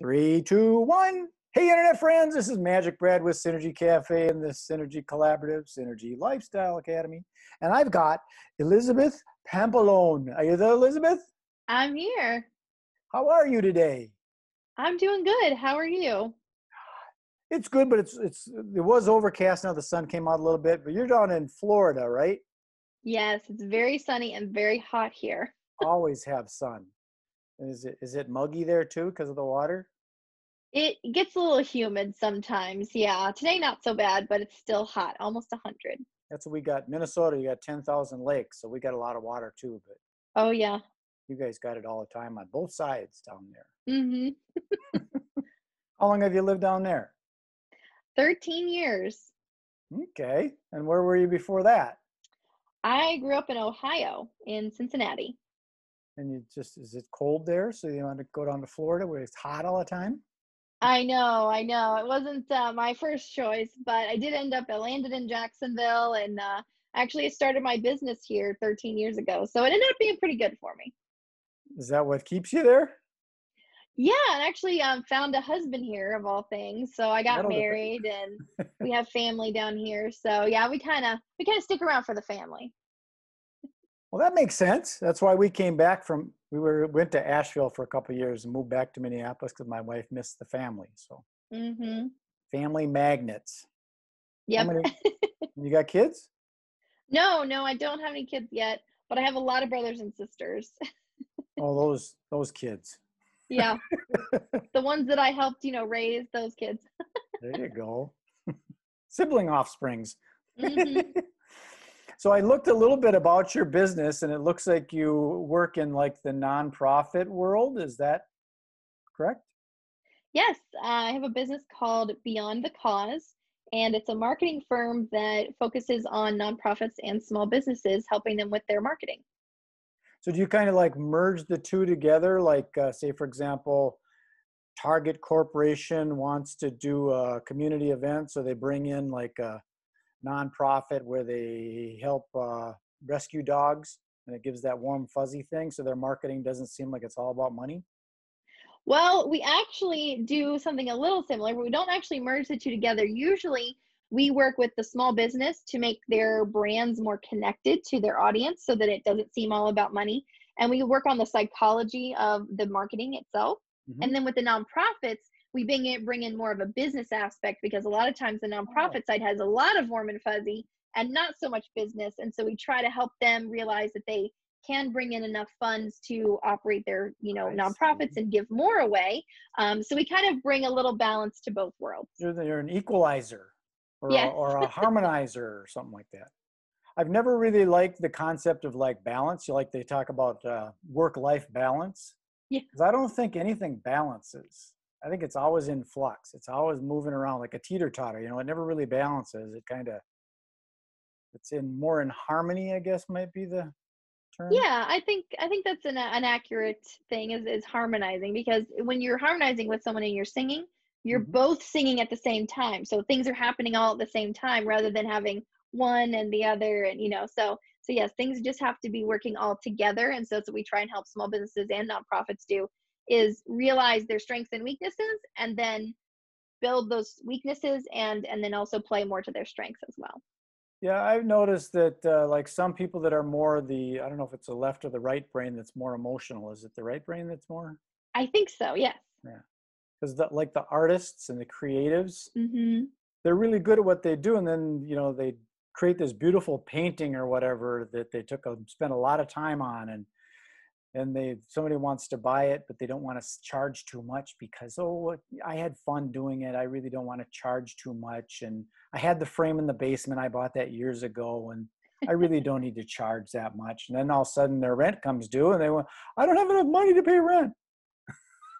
Three, two, one. Hey, Internet friends, this is Magic Brad with Synergy Cafe and the Synergy Collaborative, Synergy Lifestyle Academy. And I've got Elizabeth Pampalone. Are you there, Elizabeth? I'm here. How are you today? I'm doing good. How are you? It's good, but it's it's it was overcast. Now the sun came out a little bit, but you're down in Florida, right? Yes, it's very sunny and very hot here. Always have sun. Is it is it muggy there too because of the water? It gets a little humid sometimes. Yeah, today not so bad, but it's still hot, almost 100. That's what we got. Minnesota, you got 10,000 lakes, so we got a lot of water too, but Oh yeah. you guys got it all the time on both sides down there. Mhm. How long have you lived down there? 13 years. Okay. And where were you before that? I grew up in Ohio, in Cincinnati. And you just is it cold there? So you want to go down to Florida where it's hot all the time? I know, I know. It wasn't uh, my first choice, but I did end up. I landed in Jacksonville, and uh, actually, started my business here 13 years ago. So it ended up being pretty good for me. Is that what keeps you there? Yeah, and actually um, found a husband here of all things. So I got That'll married, and we have family down here. So yeah, we kind of we kind of stick around for the family. Well, that makes sense. That's why we came back from we were went to Asheville for a couple of years and moved back to Minneapolis because my wife missed the family. So Mm-hmm. family magnets. Yep. many- you got kids? no, no, I don't have any kids yet, but I have a lot of brothers and sisters. Oh, those those kids. Yeah, the ones that I helped, you know, raise those kids. There you go. Sibling offsprings. hmm so I looked a little bit about your business and it looks like you work in like the nonprofit world. Is that correct? Yes, I have a business called Beyond the Cause, and it's a marketing firm that focuses on nonprofits and small businesses, helping them with their marketing. So do you kind of like merge the two together? Like, uh, say, for example, Target Corporation wants to do a community event, so they bring in like a nonprofit where they help uh, rescue dogs, and it gives that warm fuzzy thing. So their marketing doesn't seem like it's all about money. Well, we actually do something a little similar, but we don't actually merge the two together. Usually, we work with the small business to make their brands more connected to their audience so that it doesn't seem all about money. And we work on the psychology of the marketing itself. Mhm. And then with the nonprofits, we bring in, bring in more of a business aspect because a lot of times the nonprofit side has a lot of warm and fuzzy and not so much business. And so we try to help them realize that they can bring in enough funds to operate their, you know, nonprofits and give more away. Um, so we kind of bring a little balance to both worlds. You're you're an equalizer or, Yes. a, or a harmonizer or something like that. I've never really liked the concept of like balance. You like they talk about uh, work-life balance. Yeah. Because I don't think anything balances. I think it's always in flux. It's always moving around like a teeter-totter. You know, it never really balances. It kind of it's in more in harmony. I guess might be the term. Yeah, I think I think that's an an accurate thing is is harmonizing because when you're harmonizing with someone and you're singing, you're Mhm. both singing at the same time. So things are happening all at the same time rather than having one and the other and you know so so yes things just have to be working all together and so that's what we try and help small businesses and nonprofits do is realize their strengths and weaknesses and then build those weaknesses and and then also play more to their strengths as well Yeah, I've noticed that uh, like some people that are more the I don't know if it's the left or the right brain that's more emotional. Is it the right brain that's more? i think so yes Because the, like the artists and the creatives, hmm they're really good at what they do, and then you know they create this beautiful painting or whatever that they took a spent a lot of time on, and and they somebody wants to buy it, but they don't want to charge too much because oh I had fun doing it. I really don't want to charge too much, and I had the frame in the basement. I bought that years ago, and I really don't need to charge that much. And then all of a sudden their rent comes due, and they want I don't have enough money to pay rent.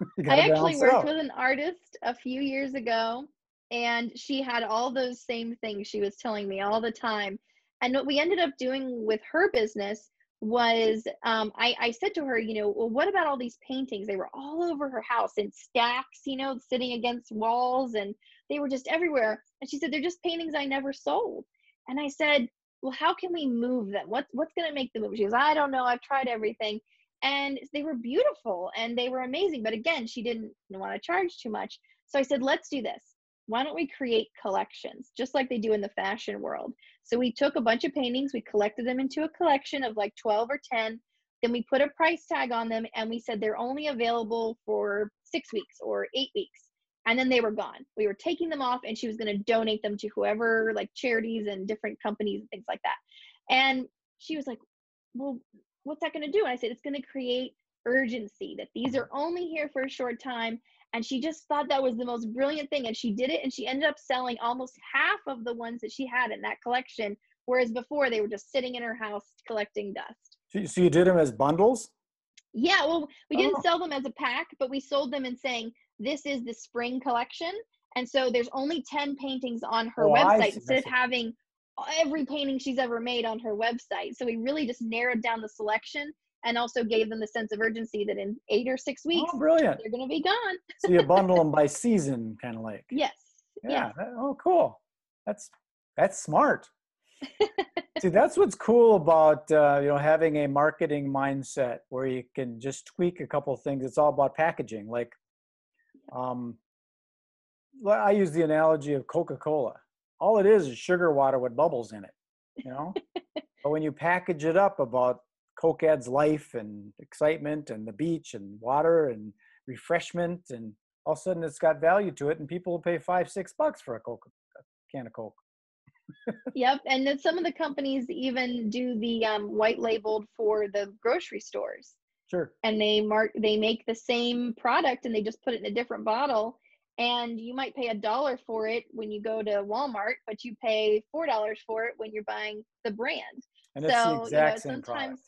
I actually worked with an artist a few years ago, and she had all those same things she was telling me all the time. And what we ended up doing with her business was um, I, I said to her, you know, well, what about all these paintings? They were all over her house in stacks, you know, sitting against walls, and they were just everywhere. And she said, they're just paintings I never sold. And I said, well, how can we move them? What's what's gonna make them move? She goes, I don't know. I've tried everything. And they were beautiful and they were amazing. But again, she didn't want to charge too much. So I said, let's do this. Why don't we create collections just like they do in the fashion world? So we took a bunch of paintings, we collected them into a collection of like 12 or 10. Then we put a price tag on them and we said they're only available for six weeks or eight weeks and then they were gone. We were taking them off, and she was going to donate them to whoever, like charities and different companies and things like that. And she was like, "Well, what's that going to do?" And I said, "It's going to create urgency that these are only here for a short time." And she just thought that was the most brilliant thing, and she did it, and she ended up selling almost half of the ones that she had in that collection, whereas before they were just sitting in her house collecting dust. So you, so you did them as bundles? Yeah, well, we didn't oh. sell them as a pack, but we sold them in saying this is the spring collection. And so there's only 10 paintings on her oh, website instead of having every painting she's ever made on her website. So we really just narrowed down the selection and also gave them the sense of urgency that in eight or six weeks, oh, brilliant. they're going to be gone. so you bundle them by season, kind of like. Yes. Yeah. Oh, cool. That's that's smart. See, that's what's cool about uh, you know having a marketing mindset where you can just tweak a couple things. It's all about packaging. Like um, I use the analogy of Coca-Cola. All it is is sugar water with bubbles in it, you know. but when you package it up about Coke adds life and excitement and the beach and water and refreshment, and all of a sudden it's got value to it, and people will pay five, six bucks for a Coke a can of Coke. yep, and then some of the companies even do the um, white labeled for the grocery stores. Sure. And they mark they make the same product and they just put it in a different bottle and you might pay a dollar for it when you go to Walmart, but you pay four dollars for it when you're buying the brand. And it's so, the exact you know, same product.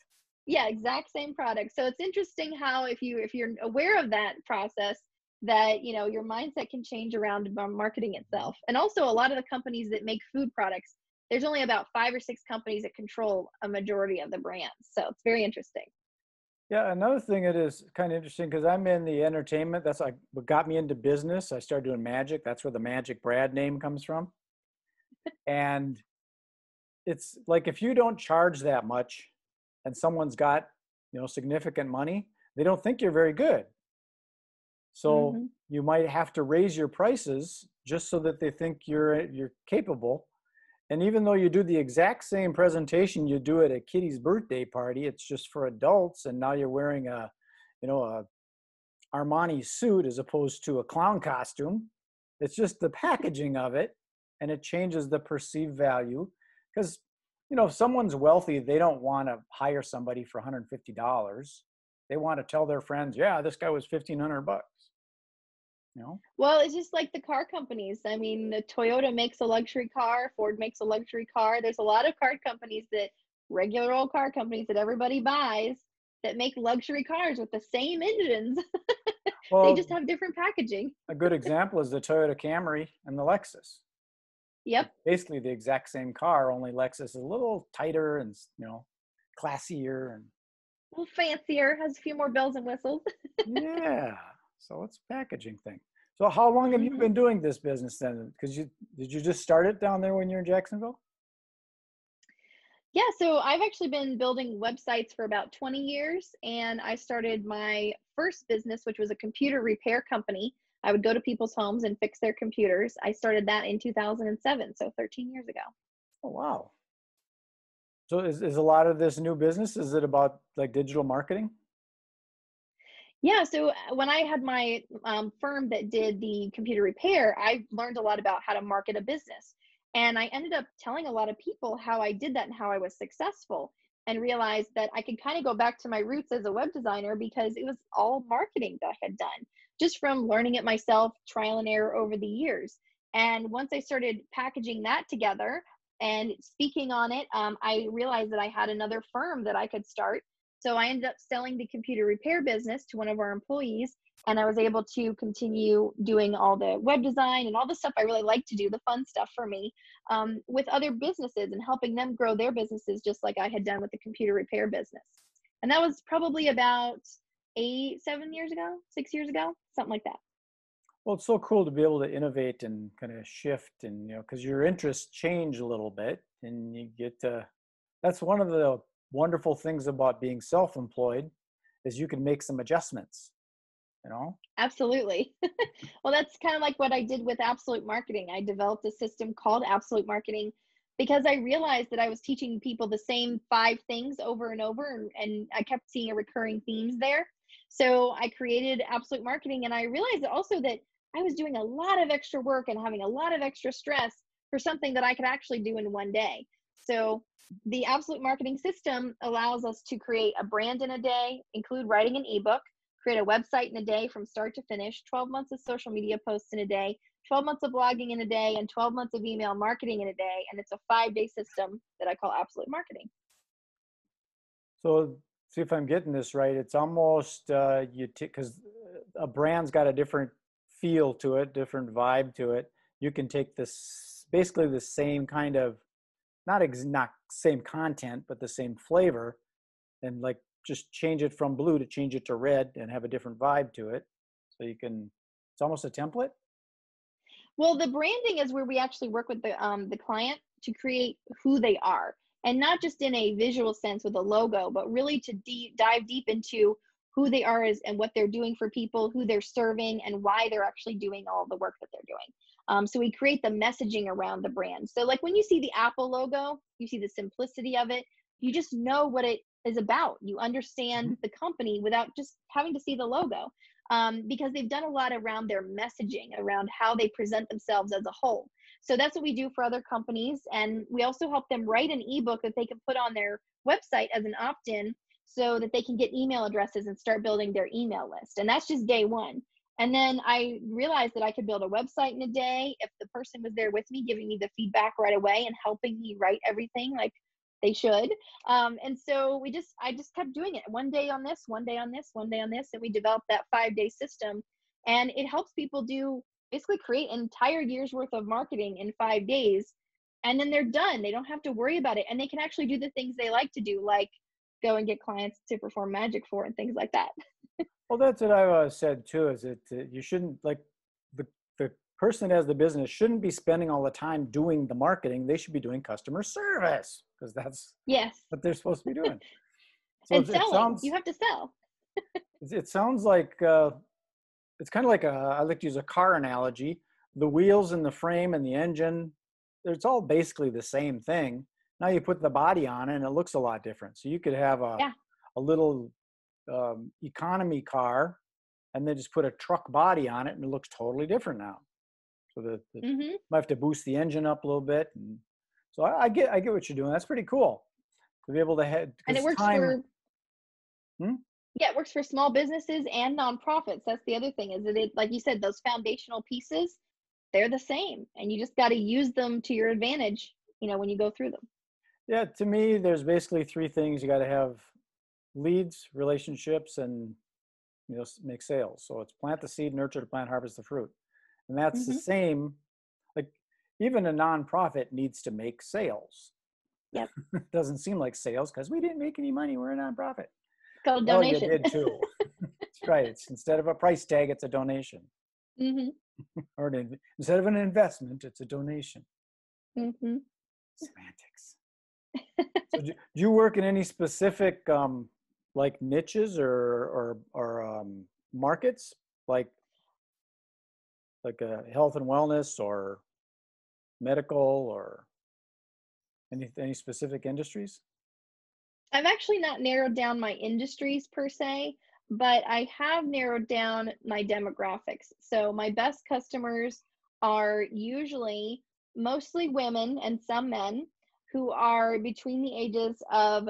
Yeah, exact same product. So it's interesting how if you if you're aware of that process, that you know your mindset can change around marketing itself. And also a lot of the companies that make food products, there's only about five or six companies that control a majority of the brands. So it's very interesting. Yeah, another thing that is kind of interesting because I'm in the entertainment. That's like what got me into business. I started doing magic. That's where the Magic Brad name comes from. and it's like if you don't charge that much and someone's got, you know, significant money, they don't think you're very good. So mm-hmm. you might have to raise your prices just so that they think you're you're capable and even though you do the exact same presentation you do at a kid's birthday party, it's just for adults, and now you're wearing a, you know, a Armani suit as opposed to a clown costume. It's just the packaging of it, and it changes the perceived value. Because, you know, if someone's wealthy, they don't want to hire somebody for $150. They want to tell their friends, yeah, this guy was 1500 bucks. No. Well, it's just like the car companies. I mean, the Toyota makes a luxury car, Ford makes a luxury car. There's a lot of car companies that regular old car companies that everybody buys that make luxury cars with the same engines. Well, they just have different packaging. a good example is the Toyota Camry and the Lexus. Yep. Basically the exact same car, only Lexus is a little tighter and, you know, classier and a little fancier, has a few more bells and whistles. yeah. So it's a packaging thing. So how long have you mm-hmm. been doing this business then? Because you did you just start it down there when you're in Jacksonville? Yeah, so I've actually been building websites for about 20 years, and I started my first business, which was a computer repair company. I would go to people's homes and fix their computers. I started that in 2007, so 13 years ago. Oh wow! So is is a lot of this new business? Is it about like digital marketing? Yeah, so uh, when I had my um, firm that did the computer repair, I learned a lot about how to market a business. And I ended up telling a lot of people how I did that and how I was successful, and realized that I could kind of go back to my roots as a web designer because it was all marketing that I had done just from learning it myself, trial and error over the years. And once I started packaging that together and speaking on it, um, I realized that I had another firm that I could start so I ended up selling the computer repair business to one of our employees, and I was able to continue doing all the web design and all the stuff I really like to do, the fun stuff for me, um, with other businesses and helping them grow their businesses just like I had done with the computer repair business. And that was probably about eight, seven years ago, six years ago, something like that. Well, it's so cool to be able to innovate and kind of shift, and you know, because your interests change a little bit, and you get to that's one of the wonderful things about being self-employed is you can make some adjustments you know? Absolutely. Well that's kind of like what i did with absolute marketing. I developed a system called absolute marketing because i realized that i was teaching people the same five things over and over and, and i kept seeing a recurring themes there. So i created absolute marketing and i realized also that i was doing a lot of extra work and having a lot of extra stress for something that i could actually do in one day so the absolute marketing system allows us to create a brand in a day include writing an ebook create a website in a day from start to finish, 12 months of social media posts in a day, 12 months of blogging in a day, and 12 months of email marketing in a day. And it's a five day system that I call Absolute Marketing. So, see if I'm getting this right. It's almost uh, you because t- a brand's got a different feel to it, different vibe to it. You can take this basically the same kind of not ex- not same content, but the same flavor, and like just change it from blue to change it to red and have a different vibe to it. So you can, it's almost a template. Well, the branding is where we actually work with the um, the client to create who they are, and not just in a visual sense with a logo, but really to de- dive deep into who they are as, and what they're doing for people, who they're serving, and why they're actually doing all the work that they're doing. Um, so we create the messaging around the brand. So like when you see the Apple logo, you see the simplicity of it. You just know what it is about. You understand mm-hmm. the company without just having to see the logo um, because they've done a lot around their messaging, around how they present themselves as a whole. So that's what we do for other companies. And we also help them write an ebook that they can put on their website as an opt in so that they can get email addresses and start building their email list. And that's just day one. And then I realized that I could build a website in a day if the person was there with me, giving me the feedback right away and helping me write everything. Like they should. Um, and so we just i just kept doing it one day on this one day on this one day on this and we developed that five day system. And it helps people do basically create entire year's worth of marketing in five days and then they're done. They don't have to worry about it and they can actually do the things they like to do like go and get clients to perform magic for and things like that well that's what i uh, said too is that uh, you shouldn't like the the person that has the business shouldn't be spending all the time doing the marketing they should be doing customer service because that's yes what they're supposed to be doing. So and it, selling, it sounds, you have to sell. it sounds like uh, it's kind of like a. I like to use a car analogy. The wheels and the frame and the engine, it's all basically the same thing. Now you put the body on it, and it looks a lot different. So you could have a yeah. a little um, economy car, and then just put a truck body on it, and it looks totally different now. So the, the mm-hmm. might have to boost the engine up a little bit and so I, I, get I get what you're doing. That's pretty cool to be able to head. And it works time, for. Hmm? Yeah, it works for small businesses and nonprofits. That's the other thing is that it, like you said, those foundational pieces, they're the same, and you just got to use them to your advantage. You know, when you go through them. Yeah, to me, there's basically three things you got to have: leads, relationships, and you know, make sales. So it's plant the seed, nurture the plant, harvest the fruit, and that's mm-hmm. the same Like even a nonprofit needs to make sales. Yep. Doesn't seem like sales because we didn't make any money. We're a nonprofit. It's called a donation. You did too. That's right. It's instead of a price tag, it's a donation. Mm-hmm. or an, instead of an investment, it's a donation. Mm-hmm. Semantics. so do, do, you work in any specific um, like niches or or or um, markets like like a health and wellness or medical or any any specific industries? I've actually not narrowed down my industries per se, but I have narrowed down my demographics. So my best customers are usually mostly women and some men who are between the ages of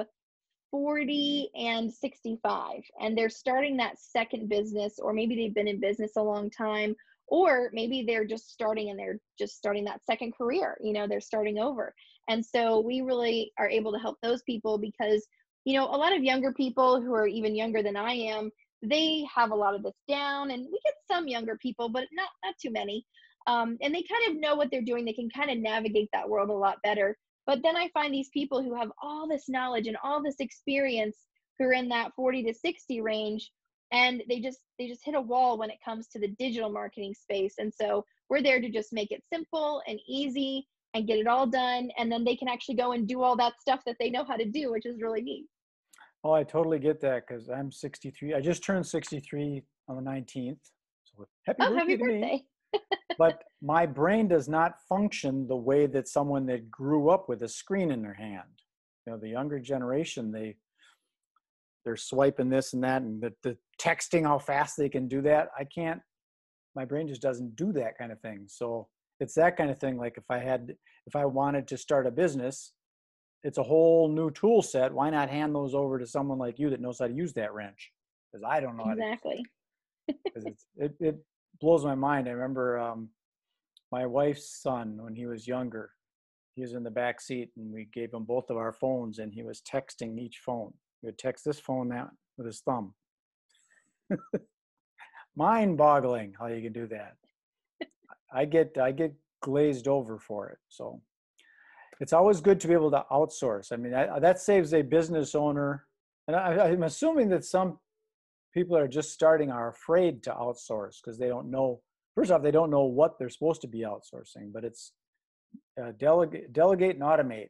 40 and 65 and they're starting that second business or maybe they've been in business a long time or maybe they're just starting and they're just starting that second career you know they're starting over. And so we really are able to help those people because you know a lot of younger people who are even younger than i am they have a lot of this down and we get some younger people but not not too many. Um, and they kind of know what they're doing. They can kind of navigate that world a lot better but then i find these people who have all this knowledge and all this experience who are in that 40 to 60 range and they just they just hit a wall when it comes to the digital marketing space. And so we're there to just make it simple and easy and get it all done and then they can actually go and do all that stuff that they know how to do which is really neat. Oh i totally get that because i'm 63 i just turned 63 on the 19th so happy oh birthday happy to me. birthday but my brain does not function the way that someone that grew up with a screen in their hand. You know the younger generation they they're swiping this and that and the, the texting how fast they can do that. I can't my brain just doesn't do that kind of thing. So it's that kind of thing like if i had if i wanted to start a business it's a whole new tool set. Why not hand those over to someone like you that knows how to use that wrench? Because i don't know exactly. because it, it blows my mind. I remember um, my wife's son when he was younger he was in the back seat and we gave him both of our phones and he was texting each phone. He would text this phone that with his thumb. Mind boggling how you can do that. I get i get glazed over for it so. It's always good to be able to outsource. I mean I, that saves a business owner and I, i'm assuming that some people that are just starting are afraid to outsource because they don't know first off they don't know what they're supposed to be outsourcing but it's uh, delegate delegate and automate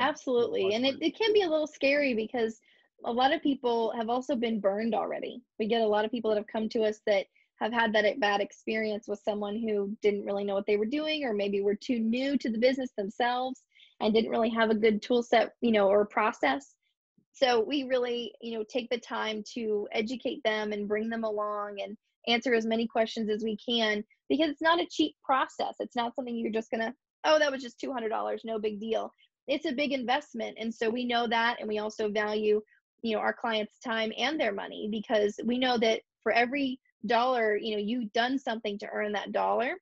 absolutely and it, it can be a little scary because a lot of people have also been burned already. We get a lot of people that have come to us that have had that bad experience with someone who didn't really know what they were doing or maybe were too new to the business themselves and didn't really have a good tool set, you know, or process. So we really, you know, take the time to educate them and bring them along and answer as many questions as we can because it's not a cheap process. It's not something you're just to, oh, that was just $200, no big deal. It's a big investment. And so we know that and we also value you know our clients time and their money because we know that for every dollar you know you've done something to earn that dollar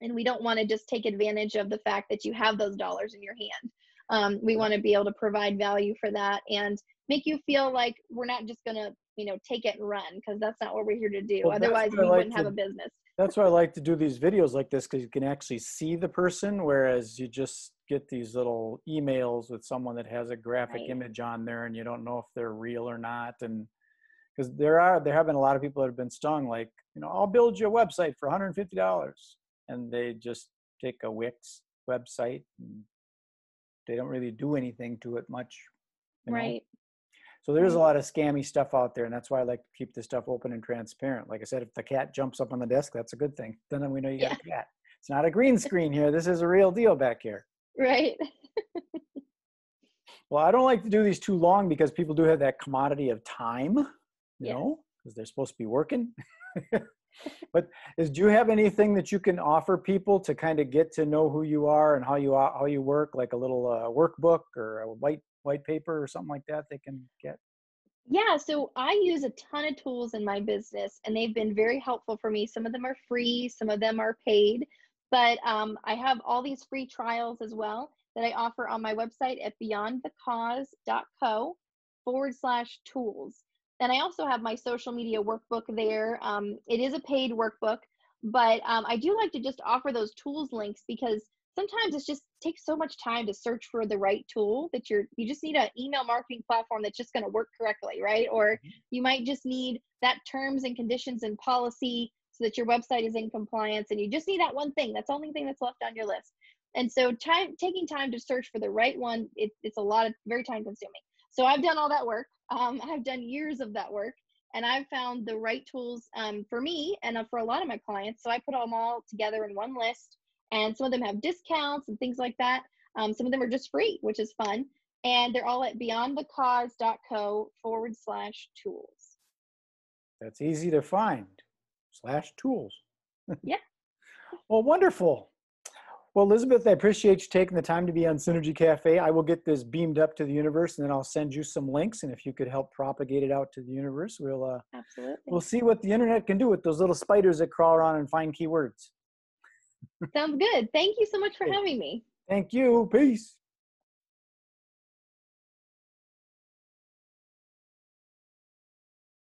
and we don't want to just take advantage of the fact that you have those dollars in your hand um, we want to be able to provide value for that and make you feel like we're not just going to you know take it and run because that's not what we're here to do well, otherwise we like wouldn't to, have a business that's why i like to do these videos like this because you can actually see the person whereas you just get these little emails with someone that has a graphic right. image on there and you don't know if they're real or not and because there are there have been a lot of people that have been stung like you know i'll build you a website for $150 and they just take a wix website and they don't really do anything to it much right know? so there's a lot of scammy stuff out there and that's why i like to keep this stuff open and transparent like i said if the cat jumps up on the desk that's a good thing then we know you got yeah. a cat it's not a green screen here this is a real deal back here Right. well, I don't like to do these too long because people do have that commodity of time, you know, because they're supposed to be working. but is do you have anything that you can offer people to kind of get to know who you are and how you how you work, like a little uh, workbook or a white white paper or something like that they can get? Yeah, so I use a ton of tools in my business and they've been very helpful for me. Some of them are free, some of them are paid. But um, I have all these free trials as well that I offer on my website at beyondthecause.co forward slash tools. And I also have my social media workbook there. Um, it is a paid workbook, but um, I do like to just offer those tools links because sometimes it just takes so much time to search for the right tool that you're you just need an email marketing platform that's just going to work correctly right? Or mm-hmm. you might just need that terms and conditions and policy so that your website is in compliance and you just need that one thing. That's the only thing that's left on your list. And so time taking time to search for the right one it, it's a lot of very time consuming. So i've done all that work um, i've done years of that work and i've found the right tools um, for me and uh, for a lot of my clients so i put them all together in one list and some of them have discounts and things like that um, some of them are just free which is fun and they're all at beyondthecause.co forward slash tools that's easy to find slash tools. Yeah. well, wonderful. Well, Elizabeth, I appreciate you taking the time to be on Synergy Cafe. I will get this beamed up to the universe, and then I'll send you some links. And if you could help propagate it out to the universe, we'll uh, absolutely we'll see what the internet can do with those little spiders that crawl around and find keywords. Sounds good. Thank you so much for having me. Thank you. Peace.